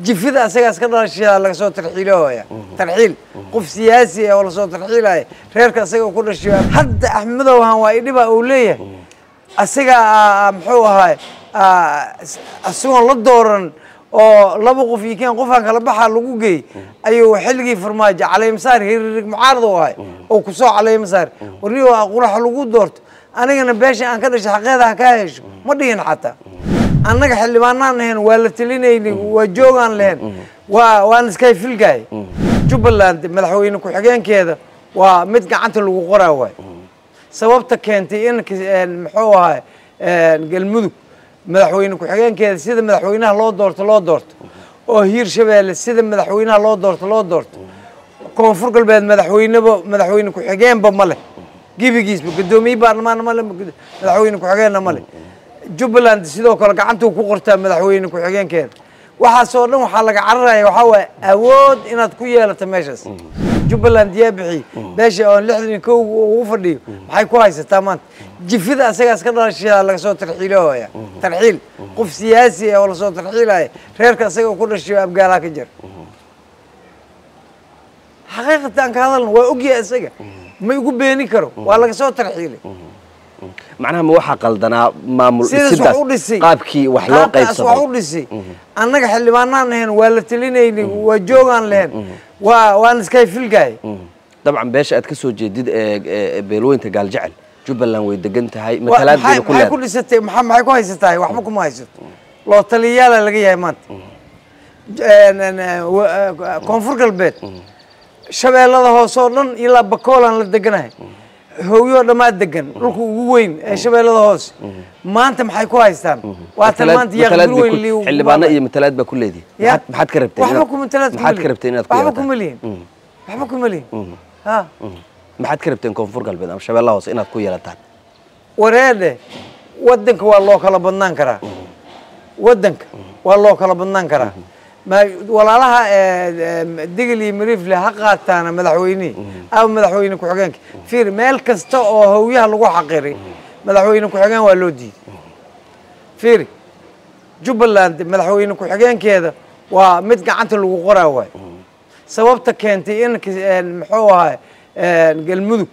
jifida asagaas ka dhalashaa laga soo tarxiilooya tarxiil qof siyaasi ah oo la soo tarxiilaya reerka asaga ku dhashay hadda axmedowhan waa idhiba uu leeyahay asaga muxuu ahaay isagoon la dooran oo laba qof iyo keen qofaan kala baxaa lagu geey ayuu xilligii farmaajo caleemasaar hiririg mucaarad u ahay oo ku soo caleemasaar warniyo quraxa lagu doorto anigana beesha aan ka dhashay xaqeeda ha kaa hesho ma dhihin xataa annaga xildhibaanaan lahayn waa la telinayni waa joogaan lahayn. Waa waan iskay filgahay. Jubbaland madaxweyne ku-xigeenkeeda waa mid gacanta lagu qoraa waay. Sababta keentay in muxuu ahay galmudug madaxweyne ku-xigeenkeeda sida madaxweynaha loo doorto loo doorto. Oo hiir shabeelle sida madaxweynaha loo doorto loo doorto. Koonfur galbeed madaxweyneba madaxweyne ku-xigeenba ma leh. Gebigiisba guddoomiye baarlamaanna ma leh madaxweyne ku-xigeenna ma leh jubbaland sidoo kale gacantuu ku qortaa madaxweyne ku-xigeenkeeda waxaasoo dhan waxaa laga cararaya waxaa waaye awood inaad ku yeelato meeshaas. Jubbaland yaa bixiy beesha oon lixdan iyo kow ugu fadhiyo maxay ku haysataa maanta? Jifida asagaas ka dhalashaa laga soo tarxiilooya tarxiil. Qof siyaasi ah oo la soo tarxiilaya reerka asaga ku dhashay abgaalaa ka jira. Xaqiiqatan ka hadalna waa ogyahay isaga ma igu beeni karo. Waa laga soo tarxiilay macnaha ma waxaa qaldanaa maamul qaabkii wax loo qaybsaday dhisay. Annaga xildhibaanaan lahayn waa la telinayni waa joogaan lahayn. Waa waan iskay filgahay dabcan beesha aad ka soo jeedid ee- ee beelweynta gaaljecel jubbaland way degan tahay Wa- matalaad maxay bayna ku maxay ku leedahay dhisatay? Maxaa maxay ku haysatahay waxba kuma haysato? Loo taliyayaala laga yahay maanta. Eh, koonfur galbeed. Shabeellada hoose oo dhan ilaa bakoolaan la deganahay هويو لما تدقن ركو ووين شبه لدهوس ما أنتم حايكو هايستان وحتى ما انت يغلوين اللي وبا اللي بانا إيه متلات با كل ايدي محاد كربتين وحبكم متلات محاد كربتين اذكو يغلوين وحبكم مليين وحبكم مليين ها محاد كربتين كون فرق البيضان شبه لدهوس اينا اذكو يغلتان وريد ودنك والله كلا بنان كرا ودنك والله كلا بنان كرا walaalaha ee, digil iyo ha qaataana madaxweynihii ama madaxweyne ku-xigeenka fiir meel kasta oo hawyaha lagu xaqiray madaxweyne ku-xigeen waa loo diiday. Fiiri jubbaland madaxweyne ku-xigeenkeeda waa mid gacanta lagu qoraa waay. Sababta keentay in muxuu ahay galmudug.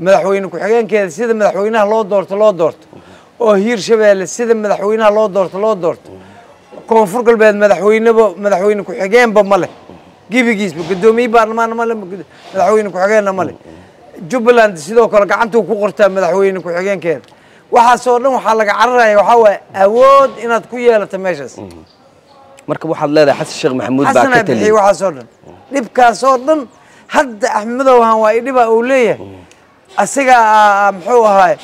Madaxweyne ku-xigeenkeeda sida madaxweynaha loo doorto loo doorto. Oo hiir shabeelle sida madaxweynaha loo doorto loo doorto koonfur galbeed madaxweyneba madaxweyne ku-xigeenba ma leh. Gebigiisba guddoomiye baarlamaanna ma leh madaxweyne ku-xigeenna ma leh. Jubbaland sidoo kale gacantuu ku qortaa madaxweyne ku-xigeenkeeda waxaasoo dhan waxaa laga cararaya waxaa waaye awood inaad ku yeelato meeshaas. Marka waxaad leedahay xasan sheekh maxamuud baa ka waxaasoo dhan. Dhibkaasoo dhan hadda axmedowhan waa idhiba uu leeyahay. Asaga muxuu ahaay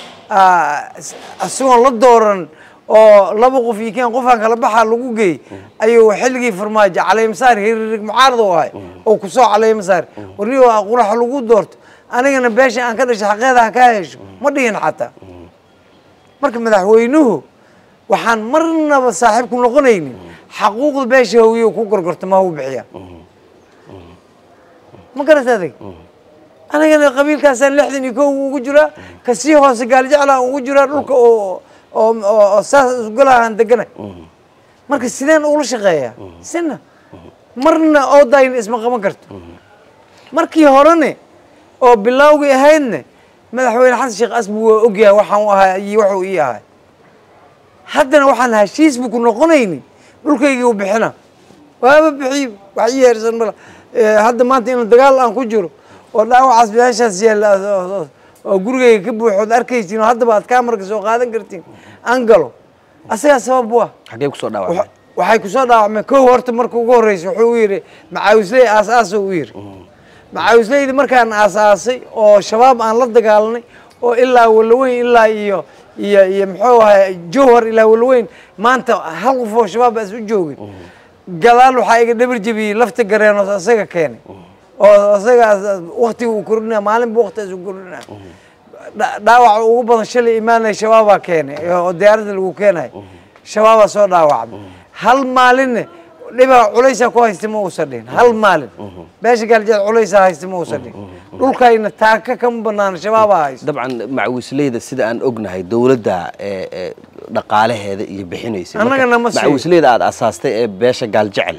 isagoon la dooran oo laba qof iyo keen qofaan kala baxaa lagu geey ayuu xilligii farmaajo caleemasaar hiririg mucaarad u ahay oo ku soo caleemasaar warniyo quraxa lagu doorto. Anigana beesha aan ka dhashay xaqeeda ha kaa hesho ma dhihin xataa. Marka madaxweynuhu waxaan marnaba saaxiibku noqonaynin xaquuqda beesha hawiye ku gorgorto ma huu bixiya ma garata adag? Anigana qabiilkaasaan lixdan iyo kow ugu jiraa ka sii hoose gaaljeclaan ugu jiraa dhulka oo oo saas isgolahaan deganay. Marka sideen ula shaqeeyaa sina marna oodayn isma qaban karto. Markii horene oo bilowgii ahaydne madaxweyne xasan sheekh asbu waa ogyahay waxaan u ahaa iyo wuxuu ii ahay. Haddana waxaan heshiis bu ku noqonaynin dhulkaygii u bixina. Waaba bixiy wax ii heersan mala. Eh, hadda maanta in dagaal aan ku jiro oo dhaawacaas meeshaas yaalla oo- gurigayga ka buuxood arkaysiin oo haddaba aad kaamarka soo qaadan kartiin aan galo. Asagaa sabab u ah. Xaggee ku soo dhaawacmay? Wa- waxay ku soo dhaawacmeen kow horta marka ugu horreysa wuxuu u yidhi macaawisley aas-aasa u yidhi. Macaawisleydi markaan aas-aasay oo shabaab aan la dagaalanay oo ilaa walaweyn ilaa iyo iyo iyo muxuu ahay jowhar ilaa walaweyn maanta hal qof oo shabaab baas u joogin. Gadaal waxaa iga dhabar jebiyey lafta gareenos asaga keenay oo asaga waktiga uu kordhinaya maalinba waktigaas uu kordhinaya dha- dhaawaca ugu badan shalay imaanaya shabaabaa keenay oo diyaaradda lagu keenayo shabaabaa soo dhaawacmay hal maalinne dhibaa culaysaa ku haysta ma uusan dhihin. Hal maalin. Beesha gaaljeed culaysaa haysta ma uusan dhihin. Dhulkayna taaka kama banaana shabaabaa haysta. Dabcan macawisleyda sida aan ognahay dowladda ee ee dhaqaalaheeda iyo bixinaysa. Annagana ma macawisleyda aad asaastay ee beesha gaaljecel